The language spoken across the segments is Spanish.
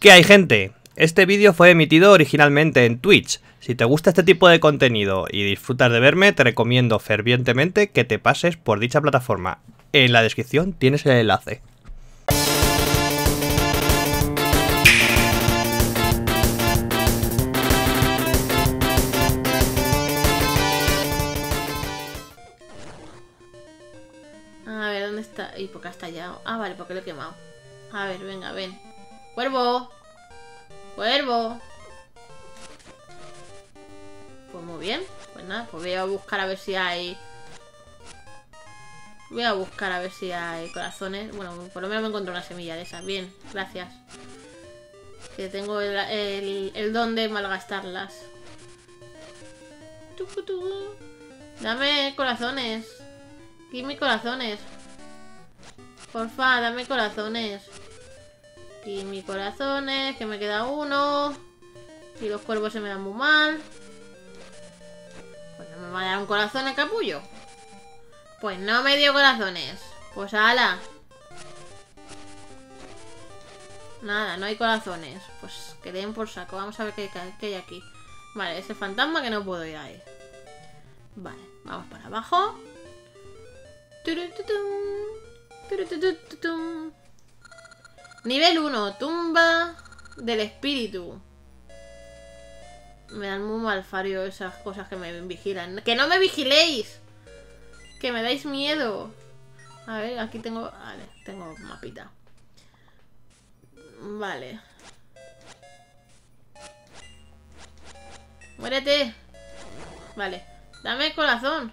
¿Qué hay gente? Este vídeo fue emitido originalmente en Twitch. Si te gusta este tipo de contenido y disfrutas de verme, te recomiendo fervientemente que te pases por dicha plataforma. En la descripción tienes el enlace. A ver, ¿dónde está? ¿Y por qué ha estallado? Ah, vale, porque lo he quemado. A ver, venga, ven. ¡Cuervo! ¡Cuervo! Pues muy bien. Pues nada, pues voy a buscar a ver si hay... Voy a buscar a ver si hay corazones. Bueno, por lo menos me encuentro una semilla de esas. Bien, gracias. Que tengo el, el, don de malgastarlas. Dame corazones. Give me corazones. Porfa, dame corazones. Y mis corazones, que me queda uno. Y los cuervos se me dan muy mal. Pues no me va a dar un corazón el capullo. Pues no me dio corazones. Pues ala. Nada, no hay corazones. Pues que den por saco. Vamos a ver qué, hay aquí. Vale, ese fantasma que no puedo ir ahí. Vale, vamos para abajo. Nivel 1, tumba del espíritu. Me dan muy mal fario esas cosas que me vigilan. ¡Que no me vigiléis! Que me dais miedo. A ver, aquí tengo... Vale, tengo mapita. Vale. Muérete. Vale. Dame corazón.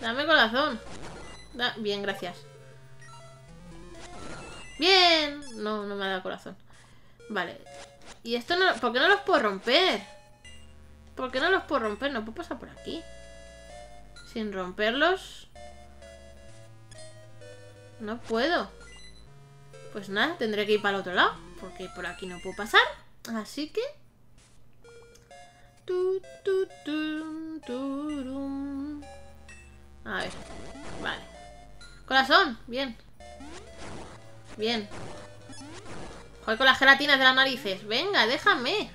Dame corazón. Da Bien, gracias. Bien. No, no me ha dado corazón. Vale. ¿Y esto no...? ¿Por qué no los puedo romper? ¿Por qué no los puedo romper? No puedo pasar por aquí. Sin romperlos. No puedo. Pues nada, tendré que ir para el otro lado. Porque por aquí no puedo pasar. Así que... A ver. Vale. Corazón. Bien. Bien. Joder con las gelatinas de las narices. Venga, déjame.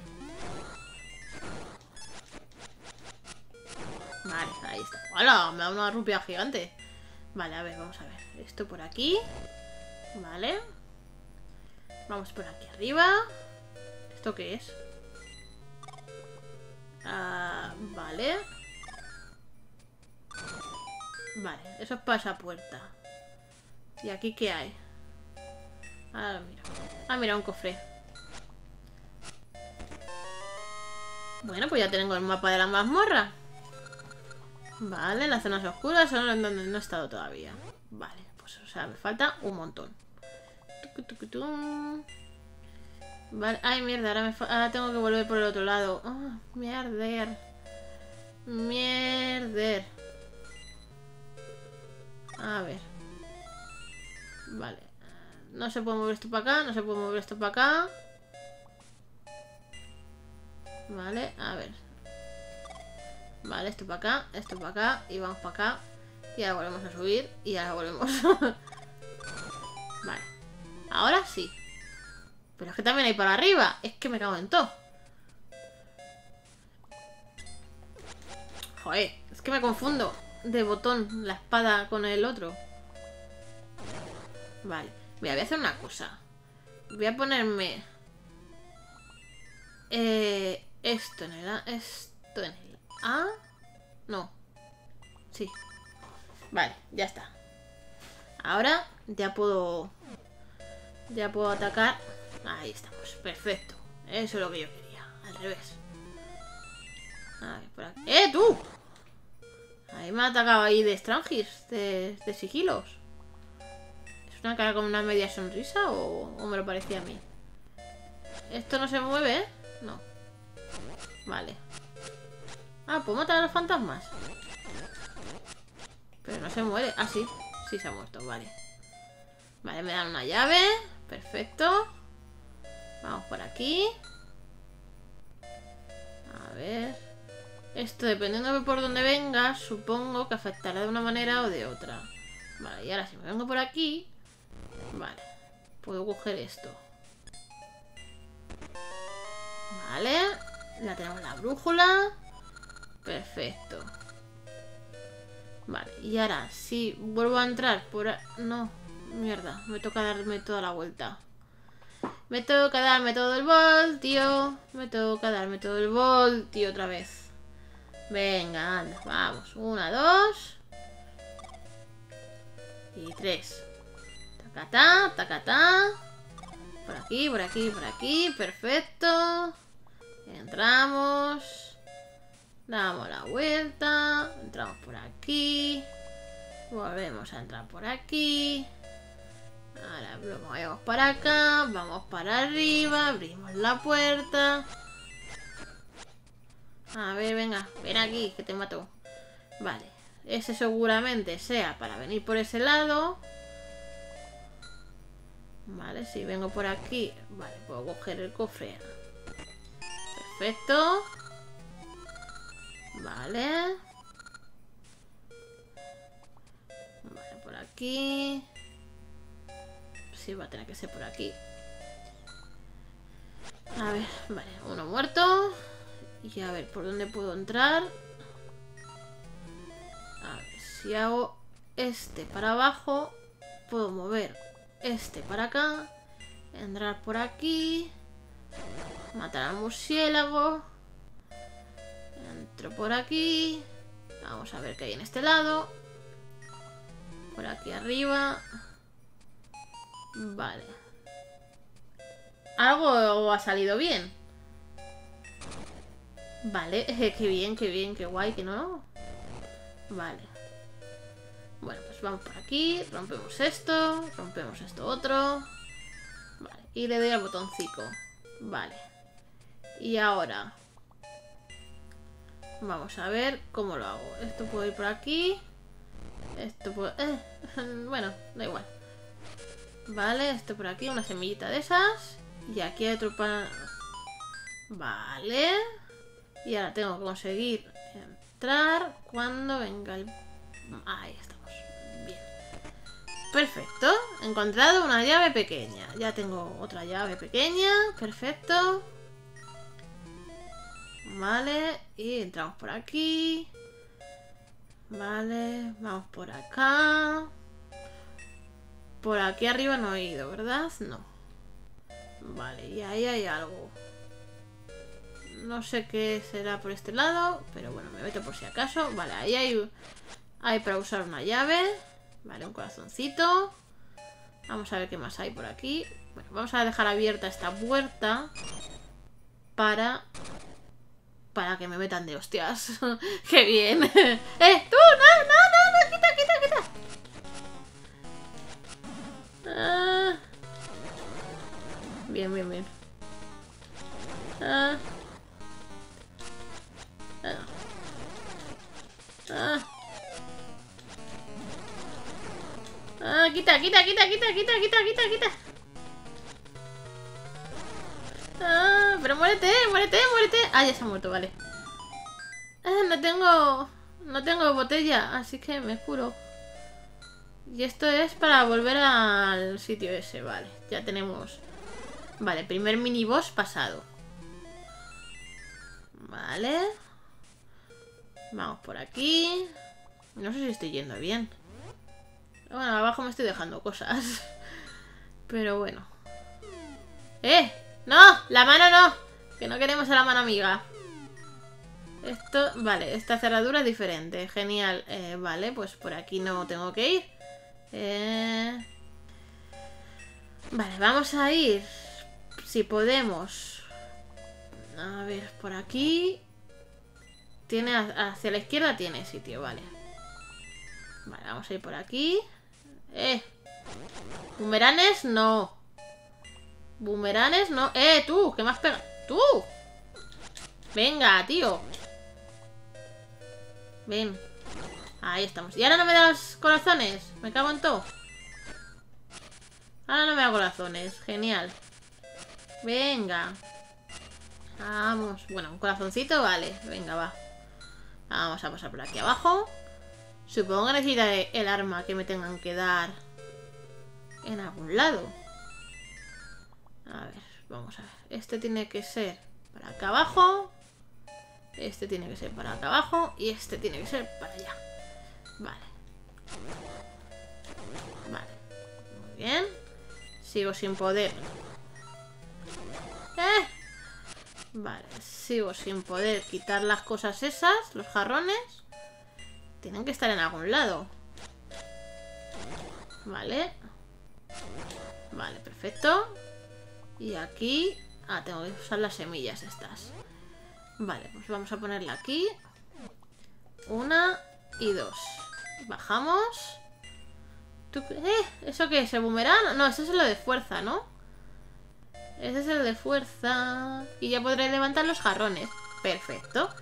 Vale, ahí está. ¡Hola! Me da una rupia gigante. Vale, a ver, vamos a ver. Esto por aquí. Vale. Vamos por aquí arriba. ¿Esto qué es? Ah, vale. Vale, eso es para esa puerta. ¿Y aquí qué hay? Ah, mira. Ah, mira, un cofre. Bueno, pues ya tengo el mapa de la mazmorra. Vale, las zonas oscuras son en donde no he estado todavía. Vale, pues o sea, me falta un montón. Vale, ay mierda, ahora, me ahora tengo que volver por el otro lado. Oh, mierder. Mierder. A ver. Vale. No se puede mover esto para acá, no se puede mover esto para acá. Vale, a ver. Vale, esto para acá, esto para acá y vamos para acá. Y ahora volvemos a subir y ahora volvemos. vale. Ahora sí. Pero es que también hay para arriba. Es que me cago en todo. Joder, es que me confundo de botón la espada con el otro. Vale. Mira, voy a hacer una cosa. Voy a ponerme... Eh, esto en el A. Esto en el A. No. Sí. Vale, ya está. Ahora ya puedo... Ya puedo atacar. Ahí estamos. Perfecto. Eso es lo que yo quería. Al revés. A ver, por aquí. ¡Eh, tú! Ahí me ha atacado ahí de Strangis, de, de sigilos. ¿Es una cara con una media sonrisa o, o, me lo parecía a mí? Esto no se mueve, ¿eh? No. Vale. Ah, ¿puedo matar a los fantasmas? Pero no se muere. Ah, sí. Sí se ha muerto, vale. Vale, me dan una llave. Perfecto. Vamos por aquí. A ver... Esto, dependiendo de por dónde venga, supongo que afectará de una manera o de otra. Vale, y ahora si me vengo por aquí... Vale. puedo coger esto. Vale. La tenemos la brújula. Perfecto. Vale, y ahora, si vuelvo a entrar por... No, mierda, me toca darme toda la vuelta. Me toca darme todo el bol, tío. Me toca darme todo el bol, tío, otra vez. Venga, anda, vamos. Una, dos. Y tres. Tacatá, tacatá. Por aquí, por aquí, por aquí. Perfecto. Entramos. Damos la vuelta. Entramos por aquí. Volvemos a entrar por aquí. Ahora vamos para acá. Vamos para arriba. Abrimos la puerta. A ver, venga. Ven aquí, que te mato. Vale. Ese seguramente sea para venir por ese lado. Vale, si vengo por aquí. Vale, puedo coger el cofre. Perfecto. Vale. Vale, por aquí. Sí, va a tener que ser por aquí. A ver, vale, uno muerto. Y a ver, ¿por dónde puedo entrar? A ver, si hago este para abajo, puedo mover este para acá. Entrar por aquí. Matar al murciélago. Entro por aquí. Vamos a ver qué hay en este lado. Por aquí arriba. Vale. Algo ha salido bien. Vale, qué bien, qué bien, qué guay, que no. Vale. Bueno, pues vamos por aquí, rompemos esto, rompemos esto otro. Vale, y le doy al botoncito. Vale. Y ahora... Vamos a ver cómo lo hago. Esto puede ir por aquí. Esto puede... Eh, bueno, da igual. Vale, esto por aquí, una semillita de esas. Y aquí hay otro pan... Vale. Y ahora tengo que conseguir entrar cuando venga el... Ahí estamos. Perfecto. He encontrado una llave pequeña. Ya tengo otra llave pequeña. Perfecto. Vale. Y entramos por aquí. Vale. Vamos por acá. Por aquí arriba no he ido, ¿verdad? No. Vale, y ahí hay algo. No sé qué será por este lado, pero bueno, me meto por si acaso. Vale, ahí hay, hay para usar una llave. Vale, un corazoncito. Vamos a ver qué más hay por aquí. Bueno, vamos a dejar abierta esta puerta para... Para que me metan de hostias. ¡Qué bien! ¡Eh! ¡Tú! ¡No, no, no! no ¡Quita, quita, quita! Ah. Bien, bien, bien. Ah. Ah. Ah. Quita, quita, quita, quita, quita, quita, quita, quita. Ah, pero muérete, muérete, muérete. Ah, ya se ha muerto, vale. Ah, no tengo... No tengo botella, así que me curo. Y esto es para volver al sitio ese, vale. Ya tenemos... Vale, primer mini boss pasado. Vale. Vamos por aquí. No sé si estoy yendo bien. Bueno, abajo me estoy dejando cosas. Pero bueno. ¡Eh! ¡No! ¡La mano no! Que no queremos a la mano amiga. Esto, vale, esta cerradura es diferente. Genial. Eh, vale, pues por aquí no tengo que ir. Eh... Vale, vamos a ir. Si podemos. A ver, por aquí. Tiene hacia la izquierda tiene sitio, vale. Vale, vamos a ir por aquí. Eh. Bumeranes, no. Bumeranes, no. Eh, tú, ¿qué más pega? ¡Tú! Venga, tío. Ven. Ahí estamos. ¿Y ahora no me das corazones? Me cago en todo. Ahora no me da corazones. Genial. Venga. Vamos. Bueno, un corazoncito, vale. Venga, va. Vamos a pasar por aquí abajo. Supongo que necesitaré el arma que me tengan que dar en algún lado. vamos a ver. Este tiene que ser para acá abajo. Este tiene que ser para acá abajo. Y este tiene que ser para allá. Vale. Vale. Muy bien. Sigo sin poder. ¡Eh! Vale, sigo sin poder quitar las cosas esas, los jarrones. Tienen que estar en algún lado. Vale. Vale, perfecto. Y aquí... Ah, tengo que usar las semillas estas. Vale, pues vamos a ponerla aquí. Una y dos. Bajamos. ¿Eh? ¿Eso qué es? ¿El boomerang? No, ese es lo de fuerza, ¿no? Ese es el de fuerza. Y ya podré levantar los jarrones. Perfecto.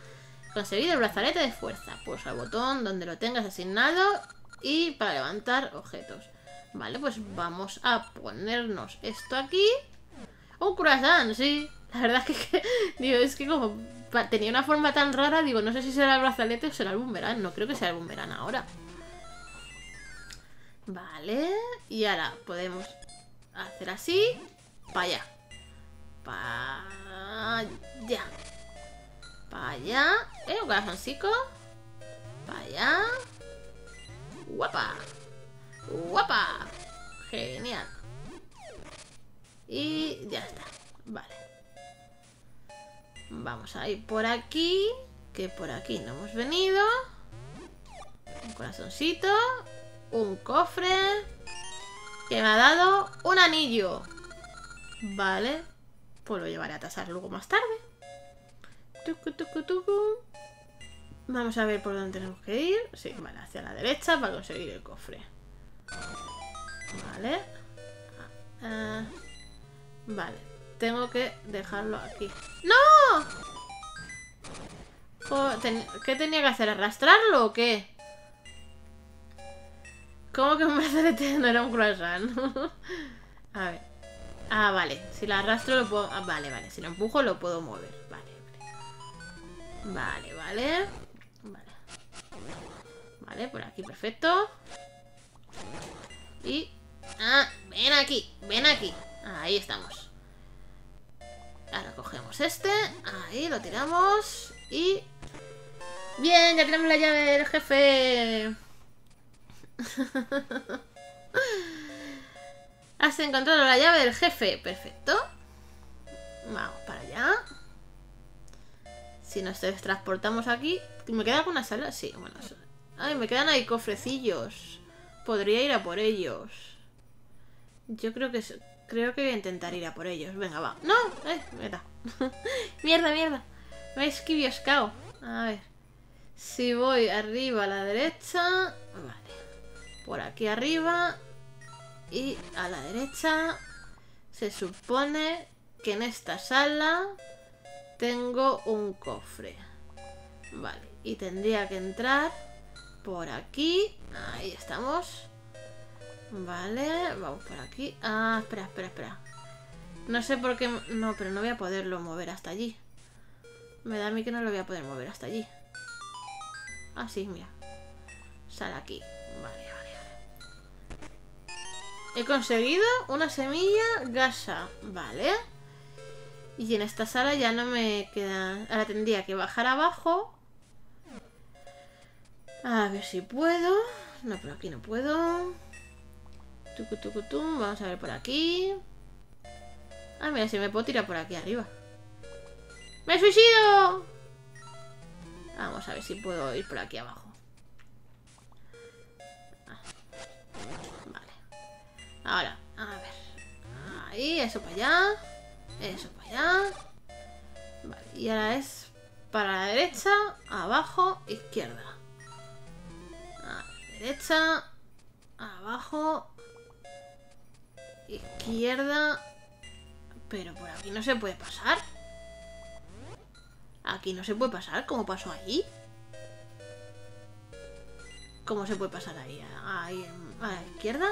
Conseguido el brazalete de fuerza. Pulsa el botón donde lo tengas asignado y para levantar objetos. Vale, pues vamos a ponernos esto aquí. Un croissant, sí. La verdad es que, es que como tenía una forma tan rara, digo, no sé si será el brazalete o será el boomerang. No creo que sea el boomerang ahora. Vale, y ahora podemos hacer así, para allá. Para allá. Para allá. ¿Eh? Un corazoncito. Para allá. Guapa. Guapa. Genial. Y ya está. Vale. Vamos a ir por aquí. Que por aquí no hemos venido. Un corazoncito. Un cofre. Que me ha dado un anillo. Vale. Pues lo llevaré a tasar luego más tarde. Vamos a ver por dónde tenemos que ir. Sí, vale, hacia la derecha para conseguir el cofre. Vale. Ah, vale. Tengo que dejarlo aquí. ¡No! ¿Qué tenía que hacer? ¿Arrastrarlo o qué? ¿Cómo que un brazalete no era un croissant? a ver. Ah, vale. Si lo arrastro lo puedo... Ah, vale, vale. Si lo empujo lo puedo mover. Vale, vale. Vale, vale. Vale. Por aquí, perfecto. Y... Ah, ven aquí, ven aquí. Ahí estamos. Ahora cogemos este. Ahí, lo tiramos. Y... Bien, ya tenemos la llave del jefe. Has encontrado la llave del jefe. Perfecto. Vamos para allá. Si nos transportamos aquí... ¿Me queda alguna sala? Sí, bueno. Ay, me quedan ahí cofrecillos. Podría ir a por ellos. Yo creo que... Creo que voy a intentar ir a por ellos. Venga, va. ¡No! ¡Eh! Mierda. mierda, mierda. Me he esquivioscao. A ver. Si voy arriba a la derecha... Vale. Por aquí arriba y a la derecha se supone que en esta sala tengo un cofre. Vale, y tendría que entrar por aquí. Ahí estamos. Vale, vamos por aquí. Ah, espera, espera, espera. No sé por qué... No, pero no voy a poderlo mover hasta allí. Me da a mí que no lo voy a poder mover hasta allí. Ah, sí, mira. Sale aquí. Vale. He conseguido una semilla gasa, vale. Y en esta sala ya no me queda... Ahora tendría que bajar abajo. A ver si puedo. No, pero aquí no puedo. Vamos a ver por aquí. Ah, mira, si me puedo tirar por aquí arriba. ¡Me suicido! Vamos a ver si puedo ir por aquí abajo. Ahora, a ver. Ahí, eso para allá. Eso Vale, y ahora es para la derecha, abajo, izquierda. Derecha, abajo, izquierda. Pero por aquí no se puede pasar. Aquí no se puede pasar. ¿Cómo pasó ahí? ¿Cómo se puede pasar ahí? Ahí, a la izquierda.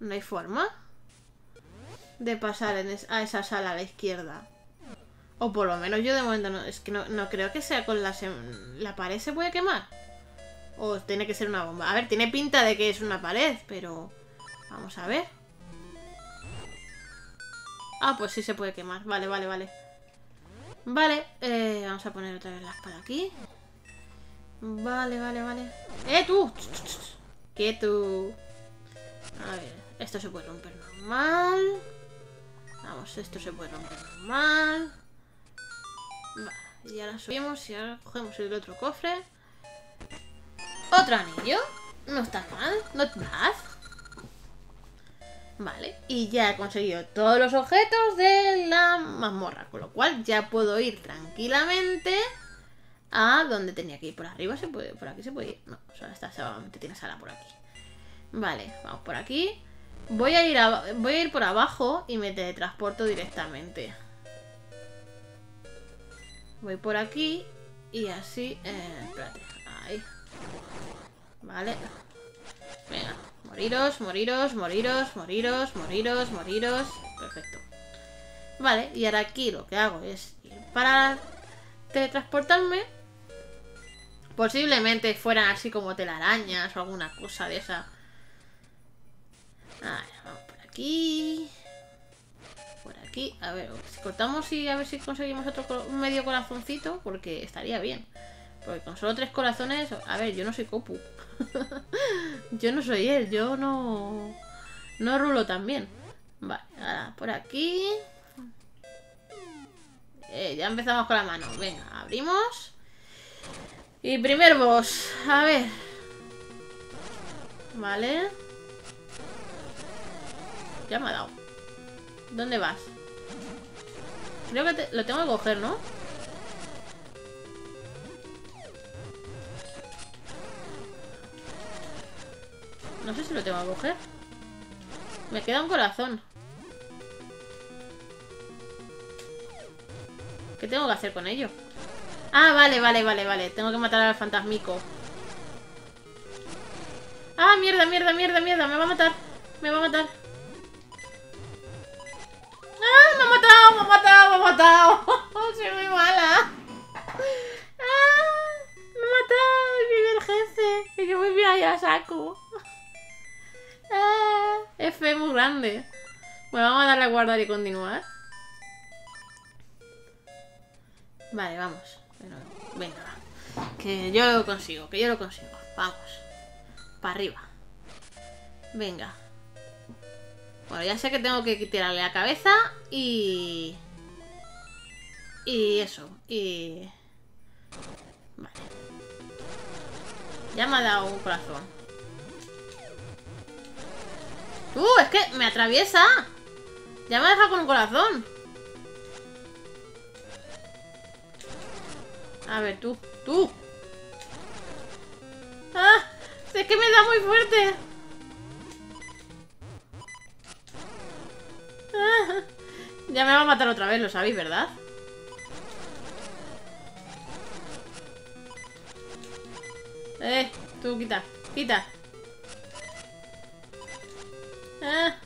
No hay forma de pasar a esa sala a la izquierda. O por lo menos yo de momento no. Es que no, creo que sea con la... ¿La pared se puede quemar? O tiene que ser una bomba. A ver, tiene pinta de que es una pared, pero... Vamos a ver. Ah, pues sí se puede quemar. Vale, vale, vale. Vale, eh, vamos a poner otra vez la espada aquí. Vale, vale, vale. ¡Eh, tú! ¡Quieto! A ver, esto se puede romper normal. Vamos, esto se puede romper normal. Vale, y ahora subimos y ahora cogemos el otro cofre. Otro anillo. No está mal, not bad. Vale, y ya he conseguido todos los objetos de la mazmorra, con lo cual ya puedo ir tranquilamente a donde tenía que ir. Por arriba se puede, por aquí se puede ir. No, solo está solamente tiene sala por aquí. Vale, vamos por aquí. Voy a ir voy a ir por abajo y me teletransporto directamente. Voy por aquí y así, eh, ahí. Vale. Venga, Moriros, moriros, moriros, moriros, moriros, moriros. Perfecto. Vale, y ahora aquí lo que hago es ir para teletransportarme. Posiblemente fueran así como telarañas o alguna cosa de esa. Vamos por aquí. Por aquí. A ver, si cortamos y a ver si conseguimos otro medio corazoncito, porque estaría bien. Porque con solo tres corazones... A ver, yo no soy Copu. yo no soy él, yo no... No rulo tan bien. Vale, ahora por aquí... Eh, ya empezamos con la mano. Venga, abrimos. Y primer boss. A ver. Vale. Ya me ha dado. ¿Dónde vas? Creo que lo tengo que coger, ¿no? No sé si lo tengo que coger. Me queda un corazón. ¿Qué tengo que hacer con ello? Ah, vale, vale, vale, vale. Tengo que matar al fantasmico. Ah, mierda, mierda, mierda, mierda. Me va a matar. Me va a matar. Matado! Soy muy mala. ¡Ah! ¡Me ha matado! ¡Mi primer jefe! Y que muy bien a saco. F muy grande. Bueno, vamos a darle a guardar y continuar. Vale, vamos. venga, Que yo lo consigo, que yo lo consigo. Vamos. Para arriba. Venga. Bueno, ya sé que tengo que tirarle la cabeza y... Y eso. Y... Vale. Ya me ha dado un corazón. ¡Uh! Es que me atraviesa. Ya me ha dejado con un corazón. A ver, tú. ¡Tú! ¡Ah! Es que me da muy fuerte. Ah, ya me va a matar otra vez, lo sabéis, ¿verdad? Eh, tú quita, quita. Ah.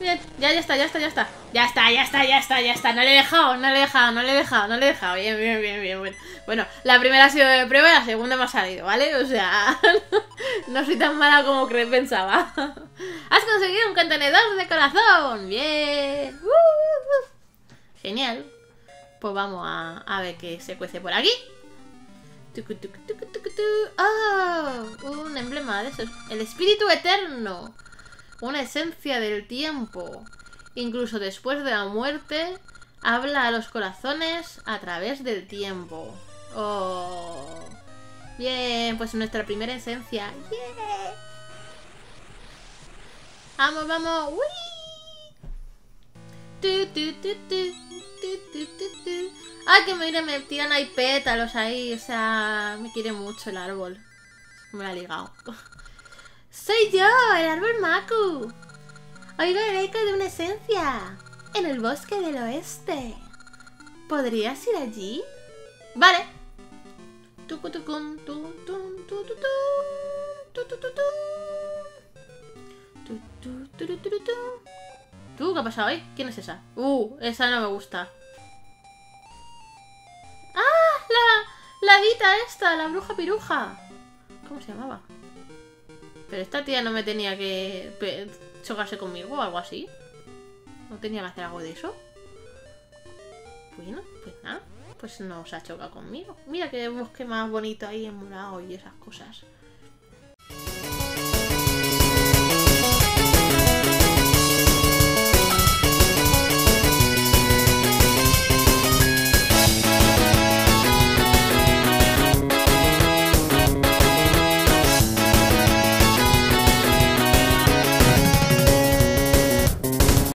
Bien, ya, ya está, ya está, ya está. Ya está, ya está, ya está, ya está. No le he dejado, no le he dejado, no le he dejado, no le he dejado. Bien, bien, bien, bien. Bueno, bueno la primera ha sido de prueba y la segunda me ha salido, ¿vale? O sea, no soy tan mala como pensaba. Has conseguido un contenedor de corazón. Bien. Uh, uh, uh. Genial. Pues vamos a, a ver qué se cuece por aquí. ¡Ah! Un emblema de eso. El espíritu eterno. Una esencia del tiempo. Incluso después de la muerte, habla a los corazones a través del tiempo. ¡Oh! Bien, pues nuestra primera esencia. ¡Vamos, vamos! ¡Ay, que mira, me tiran ahí pétalos ahí! O sea, me quiere mucho el árbol. Me lo ha ligado. ¡Soy yo, el árbol Maku! Oigo el eco de una esencia. En el bosque del oeste. ¿Podrías ir allí? Vale. ¿Tú qué ha pasado ahí? ¿Quién es esa? Uh, esa no me gusta. La, la esta, la bruja piruja. ¿Cómo se llamaba? Pero esta tía no me tenía que chocarse conmigo o algo así. No tenía que hacer algo de eso. Bueno, pues nada. Pues no se ha chocado conmigo. Mira qué bosque más bonito ahí en morado y esas cosas.